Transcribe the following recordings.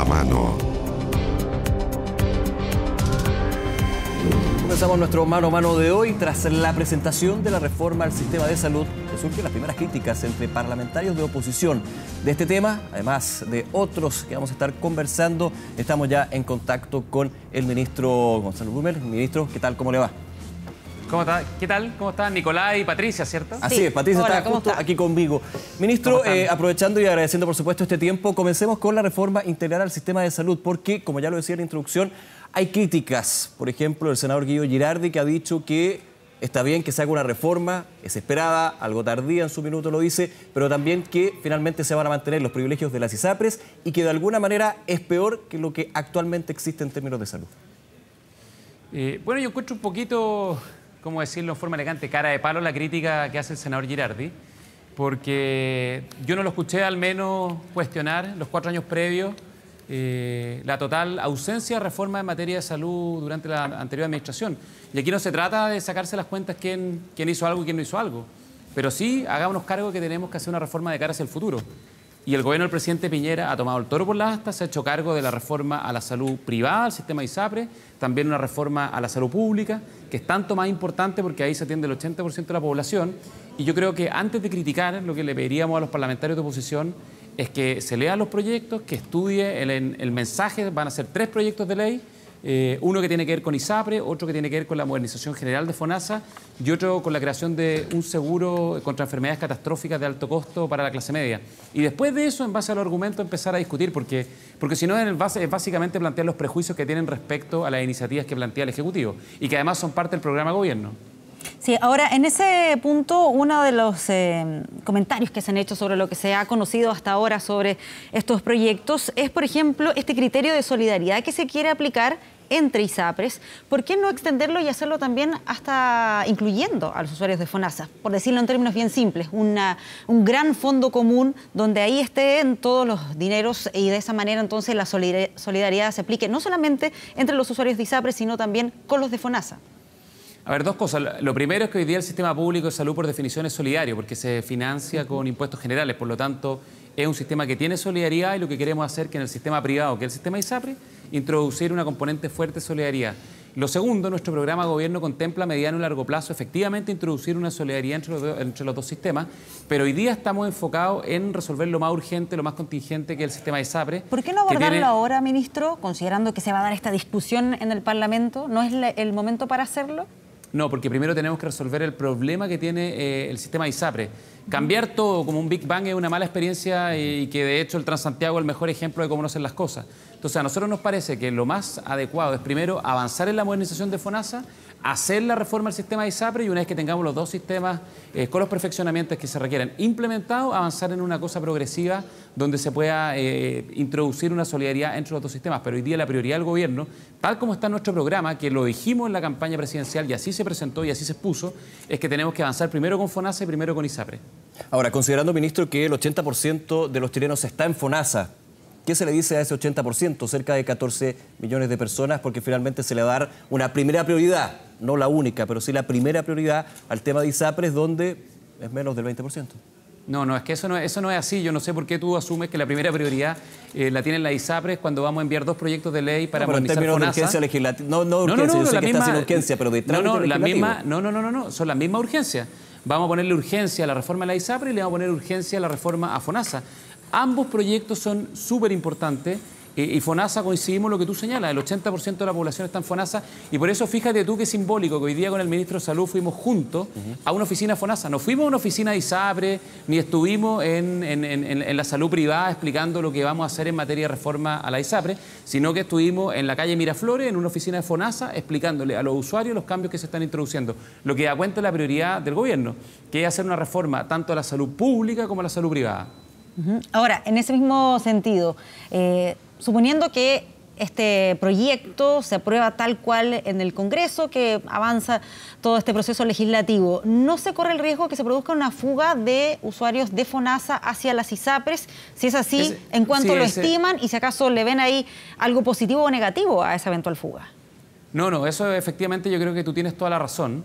a mano. Comenzamos nuestro mano a mano de hoy tras la presentación de la reforma al sistema de salud surgen las primeras críticas entre parlamentarios de oposición de este tema, además de otros que vamos a estar conversando. Estamos ya en contacto con el ministro Gonzalo Blumer. Ministro, ¿qué tal? ¿Cómo le va? ¿Cómo está? ¿Qué tal? ¿Cómo están Nicolás y Patricia, cierto? Así es, Patricia está justo aquí conmigo. Ministro, eh, aprovechando y agradeciendo por supuesto este tiempo, comencemos con la reforma integral al sistema de salud, porque, como ya lo decía en la introducción, hay críticas. Por ejemplo, el senador Guido Girardi que ha dicho que está bien que se haga una reforma, es esperada, algo tardía en su minuto lo dice, pero también que finalmente se van a mantener los privilegios de las ISAPRES y que de alguna manera es peor que lo que actualmente existe en términos de salud. Eh, bueno, yo encuentro un poquito ¿cómo decirlo en forma elegante? Cara de palo la crítica que hace el senador Girardi, porque yo no lo escuché al menos cuestionar los cuatro años previos eh, la total ausencia de reforma en materia de salud durante la anterior administración. Y aquí no se trata de sacarse las cuentas quién, quién hizo algo y quién no hizo algo, pero sí hagámonos cargo que tenemos que hacer una reforma de cara hacia el futuro. Y el gobierno del presidente Piñera ha tomado el toro por las astas, se ha hecho cargo de la reforma a la salud privada, al sistema ISAPRE, también una reforma a la salud pública, que es tanto más importante porque ahí se atiende el 80% de la población. Y yo creo que antes de criticar, lo que le pediríamos a los parlamentarios de oposición es que se lean los proyectos, que estudie el, el mensaje, van a ser tres proyectos de ley eh, uno que tiene que ver con ISAPRE, otro que tiene que ver con la modernización general de FONASA y otro con la creación de un seguro contra enfermedades catastróficas de alto costo para la clase media. Y después de eso, en base a los argumentos, empezar a discutir, porque, porque si no, es básicamente plantear los prejuicios que tienen respecto a las iniciativas que plantea el Ejecutivo y que además son parte del programa de gobierno. Sí, ahora en ese punto, uno de los eh, comentarios que se han hecho sobre lo que se ha conocido hasta ahora sobre estos proyectos es, por ejemplo, este criterio de solidaridad que se quiere aplicar entre ISAPRES, ¿por qué no extenderlo y hacerlo también hasta incluyendo a los usuarios de FONASA? Por decirlo en términos bien simples, una, un gran fondo común donde ahí estén todos los dineros y de esa manera entonces la solidaridad se aplique no solamente entre los usuarios de ISAPRES, sino también con los de FONASA. A ver, dos cosas. Lo primero es que hoy día el sistema público de salud por definición es solidario, porque se financia con impuestos generales, por lo tanto es un sistema que tiene solidaridad y lo que queremos hacer que en el sistema privado, que es el sistema ISAPRE, introducir una componente fuerte de solidaridad. Lo segundo, nuestro programa de gobierno contempla a mediano y largo plazo efectivamente introducir una solidaridad entre los, dos sistemas, pero hoy día estamos enfocados en resolver lo más urgente, lo más contingente que es el sistema de SAPRE. ¿Por qué no abordarlo ahora, ministro, considerando que se va a dar esta discusión en el Parlamento? ¿No es el momento para hacerlo? No, porque primero tenemos que resolver el problema que tiene eh, el sistema ISAPRE. Cambiar todo como un Big Bang es una mala experiencia y que de hecho el Transantiago es el mejor ejemplo de cómo no hacer las cosas. Entonces a nosotros nos parece que lo más adecuado es primero avanzar en la modernización de FONASA, hacer la reforma del sistema de ISAPRE y una vez que tengamos los dos sistemas eh, con los perfeccionamientos que se requieren implementados, avanzar en una cosa progresiva donde se pueda eh, introducir una solidaridad entre los dos sistemas. Pero hoy día la prioridad del gobierno, tal como está nuestro programa, que lo dijimos en la campaña presidencial y así se presentó y así se expuso, es que tenemos que avanzar primero con FONASA y primero con ISAPRE. Ahora, considerando, ministro, que el 80% de los chilenos está en FONASA, ¿Qué se le dice a ese 80%, cerca de 14 millones de personas? Porque finalmente se le va a dar una primera prioridad, no la única, pero sí la primera prioridad al tema de ISAPRES, donde es menos del 20%. No, no, es que eso no, eso no es así. Yo no sé por qué tú asumes que la primera prioridad eh, la tienen la ISAPRES cuando vamos a enviar dos proyectos de ley para no, pero en términos de urgencia legislativa. No, no, urgencia, no, no, yo sé que está sin urgencia, pero de trámite no, no, la misma, no, no, no, no, no, son la misma urgencia. Vamos a ponerle urgencia a la reforma de la ISAPRE y le vamos a poner urgencia a la reforma a FONASA. Ambos proyectos son súper importantes y FONASA coincidimos en lo que tú señalas, el 80% de la población está en FONASA y por eso fíjate tú que es simbólico que hoy día con el ministro de Salud fuimos juntos a una oficina FONASA. No fuimos a una oficina de ISAPRE ni estuvimos en, la salud privada explicando lo que vamos a hacer en materia de reforma a la ISAPRE, sino que estuvimos en la calle Miraflores, en una oficina de FONASA, explicándole a los usuarios los cambios que se están introduciendo, lo que da cuenta de la prioridad del gobierno, que es hacer una reforma tanto a la salud pública como a la salud privada. Ahora, en ese mismo sentido, eh, suponiendo que este proyecto se aprueba tal cual en el Congreso, que avanza todo este proceso legislativo, ¿no se corre el riesgo que se produzca una fuga de usuarios de FONASA hacia las ISAPRES? Si es así, ¿en cuánto lo estiman y si acaso le ven ahí algo positivo o negativo a esa eventual fuga? No, no, eso efectivamente yo creo que tú tienes toda la razón.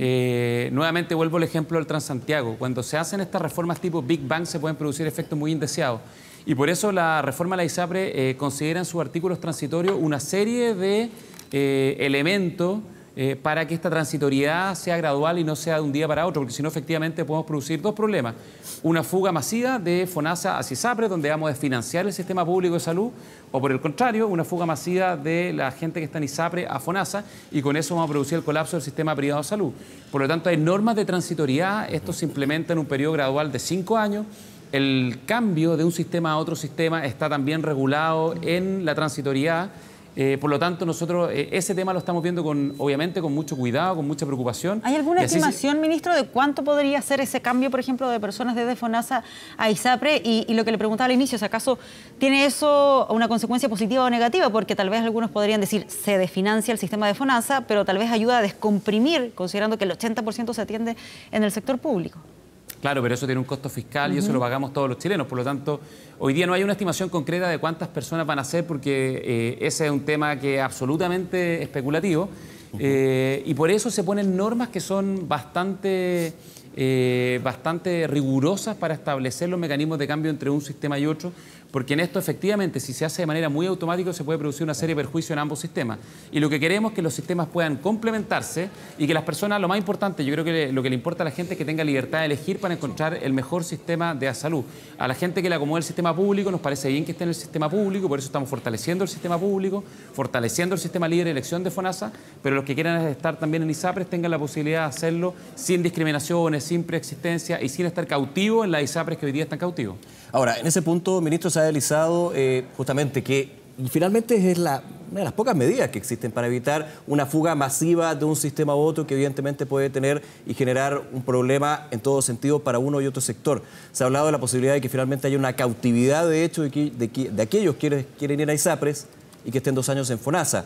Eh, nuevamente vuelvo al ejemplo del Transantiago. Cuando se hacen estas reformas tipo Big Bang se pueden producir efectos muy indeseados. Y por eso la reforma de la ISAPRE eh, considera en sus artículos transitorios una serie de eh, elementos eh, para que esta transitoriedad sea gradual y no sea de un día para otro, porque si no, efectivamente podemos producir dos problemas. Una fuga masiva de FONASA hacia ISAPRE, donde vamos a desfinanciar el sistema público de salud, o por el contrario, una fuga masiva de la gente que está en ISAPRE a FONASA, y con eso vamos a producir el colapso del sistema privado de salud. Por lo tanto, hay normas de transitoriedad, esto se implementa en un periodo gradual de cinco años, el cambio de un sistema a otro sistema está también regulado en la transitoriedad eh, por lo tanto, nosotros eh, ese tema lo estamos viendo con, obviamente, con mucho cuidado, con mucha preocupación. ¿Hay alguna estimación, ministro, de cuánto podría ser ese cambio, por ejemplo, de personas desde FONASA a ISAPRE? Y, lo que le preguntaba al inicio, si acaso tiene eso una consecuencia positiva o negativa, porque tal vez algunos podrían decir se desfinancia el sistema de FONASA, pero tal vez ayuda a descomprimir, considerando que el 80% se atiende en el sector público. Claro, pero eso tiene un costo fiscal y eso lo pagamos todos los chilenos. Por lo tanto, hoy día no hay una estimación concreta de cuántas personas van a ser porque eh, ese es un tema que es absolutamente especulativo. Eh, y por eso se ponen normas que son bastante, eh, bastante rigurosas para establecer los mecanismos de cambio entre un sistema y otro porque en esto efectivamente, si se hace de manera muy automática, se puede producir una serie de perjuicios en ambos sistemas. Y lo que queremos es que los sistemas puedan complementarse y que las personas, lo más importante, yo creo que lo que le importa a la gente es que tenga libertad de elegir para encontrar el mejor sistema de salud. A la gente que le acomode el sistema público, nos parece bien que esté en el sistema público, por eso estamos fortaleciendo el sistema público, fortaleciendo el sistema libre de elección de FONASA, pero los que quieran estar también en ISAPRES tengan la posibilidad de hacerlo sin discriminaciones, sin preexistencia y sin estar cautivos en las ISAPRES que hoy día están cautivos. Ahora, en ese punto, ministro, ha realizado eh, justamente que finalmente es una de las pocas medidas que existen para evitar una fuga masiva de un sistema a otro que evidentemente puede tener y generar un problema en todo sentido para uno y otro sector. Se ha hablado de la posibilidad de que finalmente haya una cautividad de hecho de, de aquellos que quieren ir a ISAPRES y que estén dos años en FONASA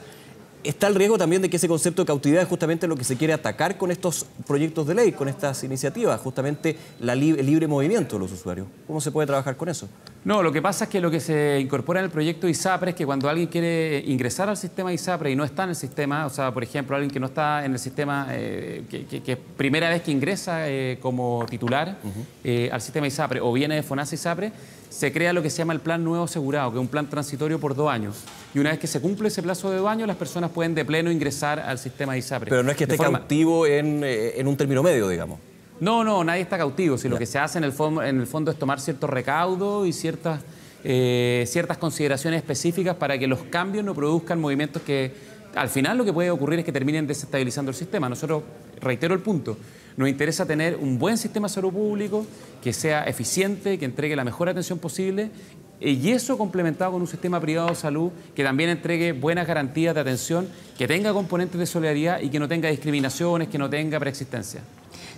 está el riesgo también de que ese concepto de cautividad es justamente lo que se quiere atacar con estos proyectos de ley, con estas iniciativas, justamente la el libre movimiento de los usuarios. ¿Cómo se puede trabajar con eso? No, lo que pasa es que lo que se incorpora en el proyecto ISAPRE es que cuando alguien quiere ingresar al sistema ISAPRE y no está en el sistema, o sea, por ejemplo, alguien que no está en el sistema, eh, que, es primera vez que ingresa eh, como titular eh, al sistema ISAPRE o viene de FONASA ISAPRE, se crea lo que se llama el plan nuevo asegurado, que es un plan transitorio por dos años. Y una vez que se cumple ese plazo de dos años, las personas pueden de pleno ingresar al sistema de ISAPRE. Pero no es que esté cautivo eh, en, un término medio, digamos. No, no, nadie está cautivo. Si lo que se hace en el, fondo, en el fondo es tomar cierto recaudo y ciertas, eh, ciertas consideraciones específicas para que los cambios no produzcan movimientos que al final lo que puede ocurrir es que terminen desestabilizando el sistema. Nosotros, reitero el punto, nos interesa tener un buen sistema de salud público que sea eficiente, que entregue la mejor atención posible y eso complementado con un sistema privado de salud que también entregue buenas garantías de atención, que tenga componentes de solidaridad y que no tenga discriminaciones, que no tenga preexistencia.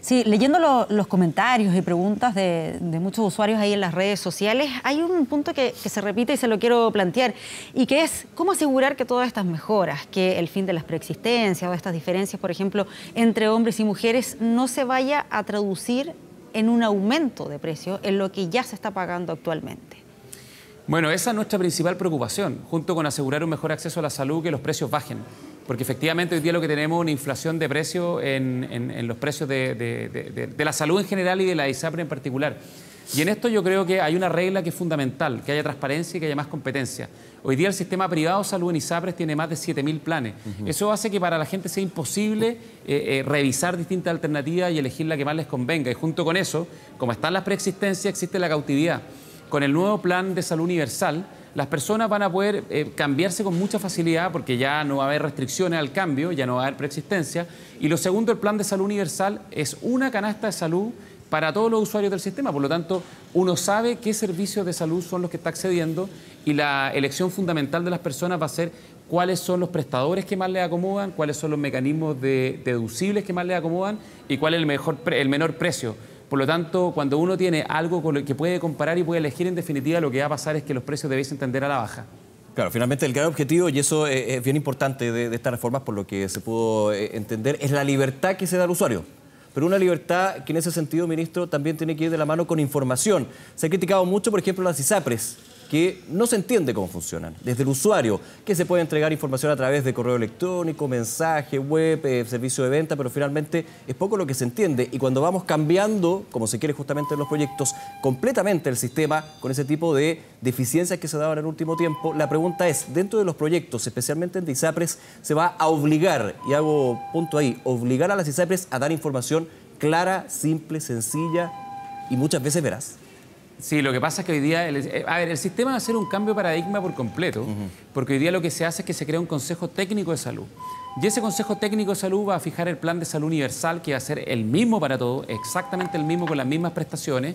Sí, leyendo los comentarios y preguntas de, muchos usuarios ahí en las redes sociales, hay un punto que, se repite y se lo quiero plantear, y que es cómo asegurar que todas estas mejoras, que el fin de las preexistencias o estas diferencias, por ejemplo, entre hombres y mujeres, no se vaya a traducir en un aumento de precio en lo que ya se está pagando actualmente. Bueno, esa es nuestra principal preocupación, junto con asegurar un mejor acceso a la salud, que los precios bajen porque efectivamente hoy día lo que tenemos es una inflación de precios en, los precios de, la salud en general y de la ISAPRE en particular. Y en esto yo creo que hay una regla que es fundamental, que haya transparencia y que haya más competencia. Hoy día el sistema privado de salud en ISAPRES tiene más de 7.000 planes. Eso hace que para la gente sea imposible eh, eh, revisar distintas alternativas y elegir la que más les convenga. Y junto con eso, como están las preexistencias, existe la cautividad. Con el nuevo plan de salud universal, las personas van a poder eh, cambiarse con mucha facilidad porque ya no va a haber restricciones al cambio, ya no va a haber preexistencia. Y lo segundo, el plan de salud universal es una canasta de salud para todos los usuarios del sistema. Por lo tanto, uno sabe qué servicios de salud son los que está accediendo y la elección fundamental de las personas va a ser cuáles son los prestadores que más le acomodan, cuáles son los mecanismos de, deducibles que más le acomodan y cuál es el, menor precio. Por lo tanto, cuando uno tiene algo con lo que puede comparar y puede elegir, en definitiva, lo que va a pasar es que los precios debéis entender a la baja. Claro, finalmente el gran objetivo, y eso es bien importante de, estas reformas, por lo que se pudo eh, entender, es la libertad que se da al usuario. Pero una libertad que en ese sentido, ministro, también tiene que ir de la mano con información. Se ha criticado mucho, por ejemplo, las ISAPRES, que no se entiende cómo funcionan. Desde el usuario, que se puede entregar información a través de correo electrónico, mensaje, web, eh, servicio de venta, pero finalmente es poco lo que se entiende. Y cuando vamos cambiando, como se quiere justamente en los proyectos, completamente el sistema con ese tipo de deficiencias que se daban en el último tiempo, la pregunta es, dentro de los proyectos, especialmente en DISAPRES, se va a obligar, y hago punto ahí, obligar a las ISAPRES a dar información clara, simple, sencilla y muchas veces verás. Sí, lo que pasa es que hoy día, el, eh, a ver, el sistema va a hacer un cambio de paradigma por completo, porque hoy día lo que se hace es que se crea un Consejo Técnico de Salud. Y ese Consejo Técnico de Salud va a fijar el plan de salud universal, que va a ser el mismo para todos, exactamente el mismo con las mismas prestaciones,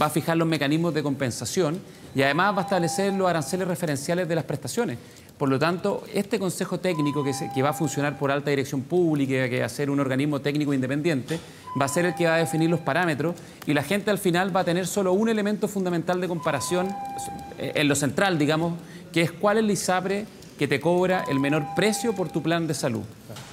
va a fijar los mecanismos de compensación y además va a establecer los aranceles referenciales de las prestaciones. Por lo tanto, este Consejo Técnico que, que, va a funcionar por alta dirección pública, que va a ser un organismo técnico independiente, va a ser el que va a definir los parámetros y la gente al final va a tener solo un elemento fundamental de comparación eh, en lo central, digamos, que es cuál es el ISAPRE que te cobra el menor precio por tu plan de salud.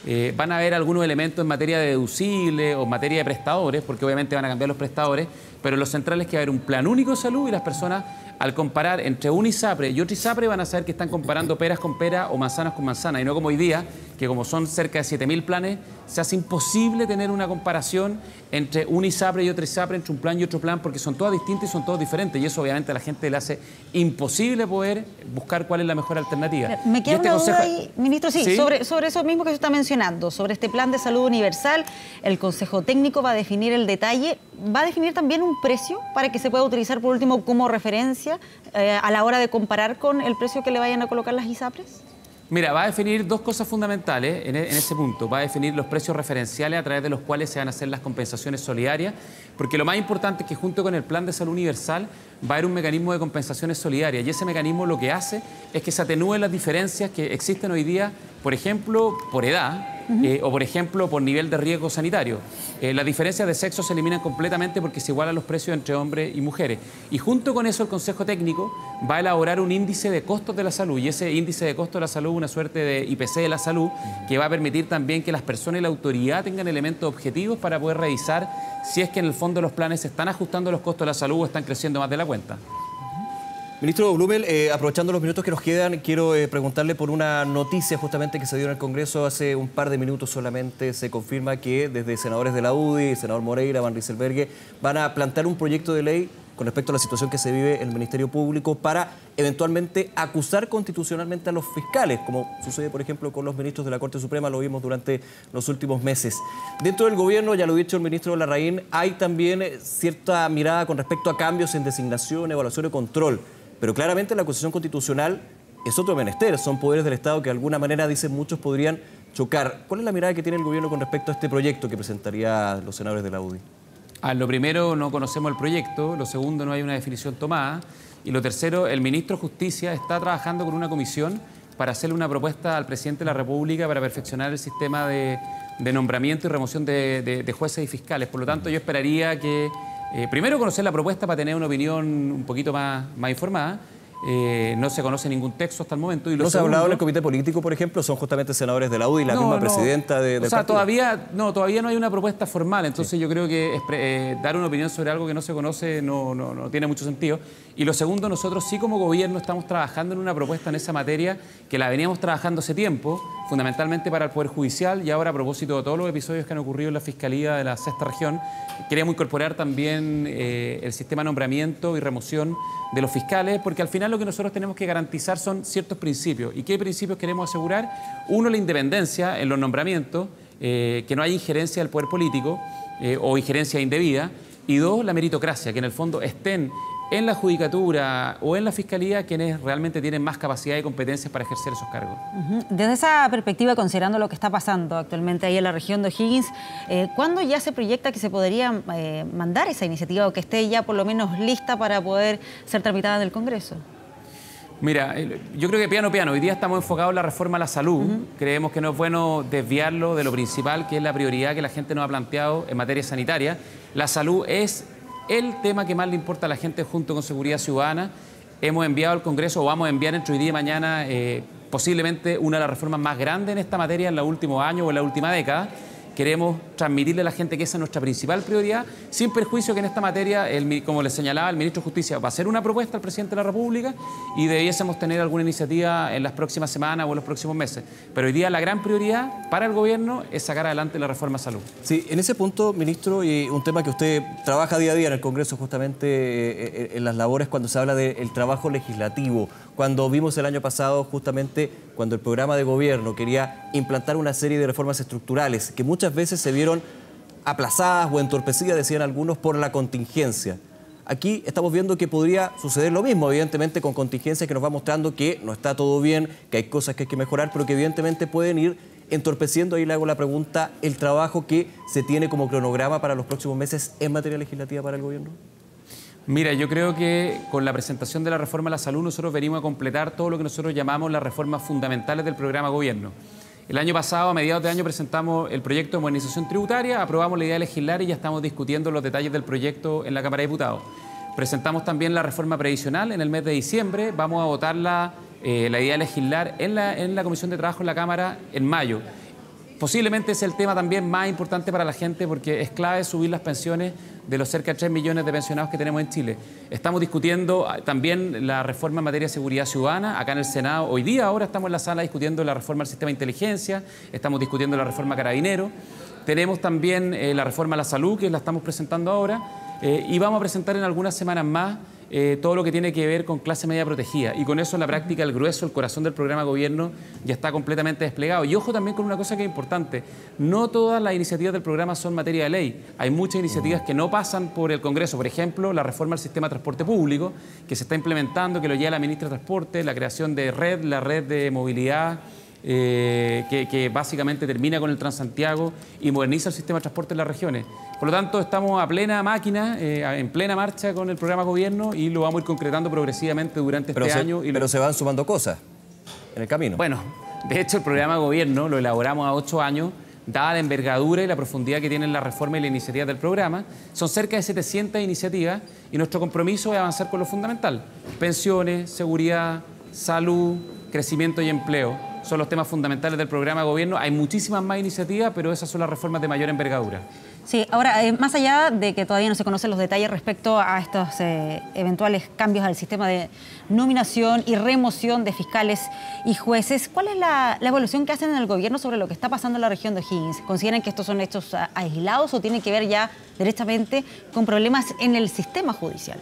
Eh, van a haber algunos elementos en materia de deducible o en materia de prestadores, porque obviamente van a cambiar los prestadores, pero lo central es que va a haber un plan único de salud y las personas al comparar entre un ISAPRE y otro ISAPRE van a saber que están comparando peras con pera o manzanas con manzana y no como hoy día, que como son cerca de 7.000 planes, se hace imposible tener una comparación entre un ISAPRE y otro ISAPRE, entre un plan y otro plan, porque son todas distintas y son todos diferentes y eso obviamente a la gente le hace imposible poder buscar cuál es la mejor alternativa. Me queda este una duda ahí, ministro, sí, Sobre, sobre eso mismo que se está mencionando, sobre este plan de salud universal, el Consejo Técnico va a definir el detalle, va a definir también un precio para que se pueda utilizar por último como referencia eh, a la hora de comparar con el precio que le vayan a colocar las ISAPRES? Mira, va a definir dos cosas fundamentales en, e, ese punto. Va a definir los precios referenciales a través de los cuales se van a hacer las compensaciones solidarias, porque lo más importante es que junto con el Plan de Salud Universal va a haber un mecanismo de compensaciones solidarias y ese mecanismo lo que hace es que se atenúen las diferencias que existen hoy día, por ejemplo, por edad, eh, o por ejemplo por nivel de riesgo sanitario. Eh, las diferencias de sexo se eliminan completamente porque se igualan los precios entre hombres y mujeres. Y junto con eso el Consejo Técnico va a elaborar un índice de costos de la salud y ese índice de costos de la salud, una suerte de IPC de la salud, que va a permitir también que las personas y la autoridad tengan elementos objetivos para poder revisar si es que en el fondo los planes se están ajustando los costos de la salud o están creciendo más de la cuenta. Ministro Blumel, eh, aprovechando los minutos que nos quedan, quiero eh, preguntarle por una noticia justamente que se dio en el Congreso hace un par de minutos solamente. Se confirma que desde senadores de la UDI, senador Moreira, Van Rieselbergue, van a plantear un proyecto de ley con respecto a la situación que se vive en el Ministerio Público para eventualmente acusar constitucionalmente a los fiscales, como sucede, por ejemplo, con los ministros de la Corte Suprema, lo vimos durante los últimos meses. Dentro del gobierno, ya lo ha dicho el ministro Larraín, hay también cierta mirada con respecto a cambios en designación, evaluación y control. Pero claramente la acusación constitucional es otro menester, son poderes del Estado que de alguna manera, dicen muchos, podrían chocar. ¿Cuál es la mirada que tiene el gobierno con respecto a este proyecto que presentaría los senadores de la UDI? Ah, lo primero, no conocemos el proyecto, lo segundo, no hay una definición tomada, y lo tercero, el ministro de Justicia está trabajando con una comisión para hacerle una propuesta al presidente de la República para perfeccionar el sistema de, nombramiento y remoción de, jueces y fiscales. Por lo tanto, yo esperaría que eh, primero conocer la propuesta para tener una opinión un poquito más, más informada eh, no se conoce ningún texto hasta el momento. Y ¿No se ha hablado en el comité político, por ejemplo? ¿Son justamente senadores de la UDI y la misma presidenta de, O sea, todavía no, todavía no hay una propuesta formal, entonces yo creo que eh, dar una opinión sobre algo que no se conoce no, no, no, tiene mucho sentido. Y lo segundo, nosotros sí como gobierno estamos trabajando en una propuesta en esa materia que la veníamos trabajando hace tiempo, fundamentalmente para el Poder Judicial y ahora a propósito de todos los episodios que han ocurrido en la Fiscalía de la Sexta Región, queríamos incorporar también eh, el sistema de nombramiento y remoción de los fiscales, porque al final lo que nosotros tenemos que garantizar son ciertos principios. ¿Y qué principios queremos asegurar? Uno, la independencia en los nombramientos, eh, que no haya injerencia del poder político eh, o injerencia indebida. Y dos, la meritocracia, que en el fondo estén en la judicatura o en la fiscalía quienes realmente tienen más capacidad y competencias para ejercer esos cargos. Desde esa perspectiva, considerando lo que está pasando actualmente ahí en la región de O'Higgins, eh, ¿cuándo ya se proyecta que se podría eh, mandar esa iniciativa o que esté ya por lo menos lista para poder ser tramitada en el Congreso? Mira, yo creo que piano piano. Hoy día estamos enfocados en la reforma a la salud. Creemos que no es bueno desviarlo de lo principal, que es la prioridad que la gente nos ha planteado en materia sanitaria. La salud es el tema que más le importa a la gente junto con Seguridad Ciudadana. Hemos enviado al Congreso, o vamos a enviar entre hoy día y mañana, eh, posiblemente una de las reformas más grandes en esta materia en los últimos años o en la última década. Queremos transmitirle a la gente que esa es nuestra principal prioridad, sin perjuicio que en esta materia, como le señalaba, el ministro de Justicia va a hacer una propuesta al presidente de la República y debiésemos tener alguna iniciativa en las próximas semanas o en los próximos meses. Pero hoy día la gran prioridad para el gobierno es sacar adelante la reforma a salud. Sí, en ese punto, ministro, y un tema que usted trabaja día a día en el Congreso justamente eh, eh, en las labores cuando se habla del trabajo legislativo, cuando vimos el año pasado justamente cuando el programa de gobierno quería implantar una serie de reformas estructurales que muchas veces se vieron aplazadas o entorpecidas, decían algunos, por la contingencia. Aquí estamos viendo que podría suceder lo mismo, evidentemente con contingencias que nos va mostrando que no está todo bien, que hay cosas que hay que mejorar, pero que evidentemente pueden ir entorpeciendo, ahí le hago la pregunta, el trabajo que se tiene como cronograma para los próximos meses en materia legislativa para el gobierno. Mira, yo creo que con la presentación de la reforma a la salud nosotros venimos a completar todo lo que nosotros llamamos las reformas fundamentales del programa gobierno. El año pasado, a mediados de año, presentamos el proyecto de modernización tributaria, aprobamos la idea de legislar y ya estamos discutiendo los detalles del proyecto en la Cámara de Diputados. Presentamos también la reforma previsional en el mes de diciembre, vamos a votarla, eh, la idea de legislar en la, en la Comisión de Trabajo en la Cámara en mayo. Posiblemente es el tema también más importante para la gente porque es clave subir las pensiones de los cerca de 3 millones de pensionados que tenemos en Chile. Estamos discutiendo ah, también la reforma en materia de seguridad ciudadana. Acá en el Senado, hoy día, ahora estamos en la sala discutiendo la reforma del sistema de inteligencia, estamos discutiendo la reforma carabinero. Tenemos también eh, la reforma a la salud, que la estamos presentando ahora, eh, y vamos a presentar en algunas semanas más eh, todo lo que tiene que ver con clase media protegida. Y con eso en la práctica el grueso, el corazón del programa de gobierno ya está completamente desplegado. Y ojo también con una cosa que es importante, no todas las iniciativas del programa son materia de ley. Hay muchas iniciativas que no pasan por el Congreso, por ejemplo, la reforma al sistema de transporte público, que se está implementando, que lo lleva la ministra de Transporte, la creación de red, la red de movilidad eh, que, básicamente termina con el Transantiago y moderniza el sistema de transporte en las regiones. Por lo tanto, estamos a plena máquina, eh, en plena marcha con el programa gobierno y lo vamos a ir concretando progresivamente durante este año. Y pero se van sumando cosas en el camino. Bueno, de hecho el programa gobierno lo elaboramos a ocho años, dada la envergadura y la profundidad que tienen la reforma y la iniciativa del programa. Son cerca de 700 iniciativas y nuestro compromiso es avanzar con lo fundamental. Pensiones, seguridad, salud, crecimiento y empleo son los temas fundamentales del programa de gobierno. Hay muchísimas más iniciativas, pero esas son las reformas de mayor envergadura. Sí, ahora, eh, más allá de que todavía no se conocen los detalles respecto a estos eh, eventuales cambios al sistema de nominación y remoción de fiscales y jueces, ¿cuál es la, evaluación que hacen en el gobierno sobre lo que está pasando en la región de Higgins? ¿Consideran que estos son hechos aislados o tienen que ver ya directamente con problemas en el sistema judicial?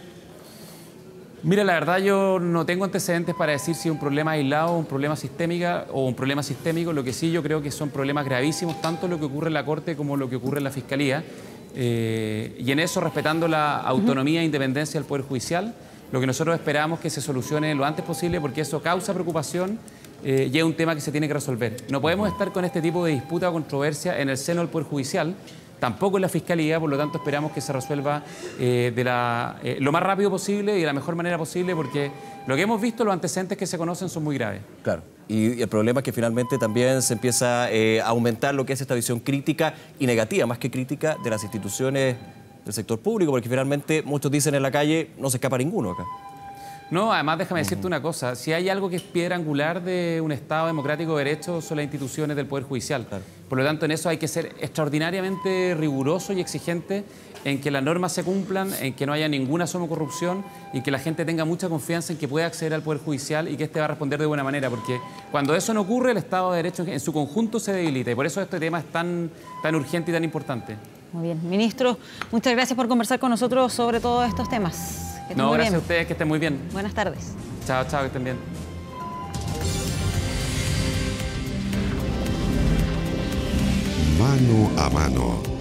Mira, la verdad yo no tengo antecedentes para decir si es un problema aislado, un problema sistémico o un problema sistémico. Lo que sí yo creo que son problemas gravísimos, tanto lo que ocurre en la Corte como lo que ocurre en la Fiscalía. Eh, y en eso, respetando la autonomía e independencia del Poder Judicial, lo que nosotros esperamos que se solucione lo antes posible porque eso causa preocupación eh, y es un tema que se tiene que resolver. No podemos estar con este tipo de disputa o controversia en el seno del Poder Judicial tampoco en la Fiscalía, por lo tanto esperamos que se resuelva eh, de la, eh, lo más rápido posible y de la mejor manera posible, porque lo que hemos visto, los antecedentes que se conocen son muy graves. Claro. Y el problema es que finalmente también se empieza eh, a aumentar lo que es esta visión crítica y negativa, más que crítica, de las instituciones del sector público, porque finalmente muchos dicen en la calle, no se escapa ninguno acá. No, además déjame decirte una cosa, si hay algo que es piedra angular de un Estado democrático de derecho son las instituciones del Poder Judicial. Por lo tanto, en eso hay que ser extraordinariamente riguroso y exigente en que las normas se cumplan, en que no haya ninguna suma corrupción y que la gente tenga mucha confianza en que pueda acceder al Poder Judicial y que éste va a responder de buena manera, porque cuando eso no ocurre, el Estado de Derecho en su conjunto se debilita y por eso este tema es tan, tan urgente y tan importante. Muy bien. Ministro, muchas gracias por conversar con nosotros sobre todos estos temas no, gracias a ustedes, que estén muy bien. Buenas tardes. Chao, chao, que estén bien. Mano a mano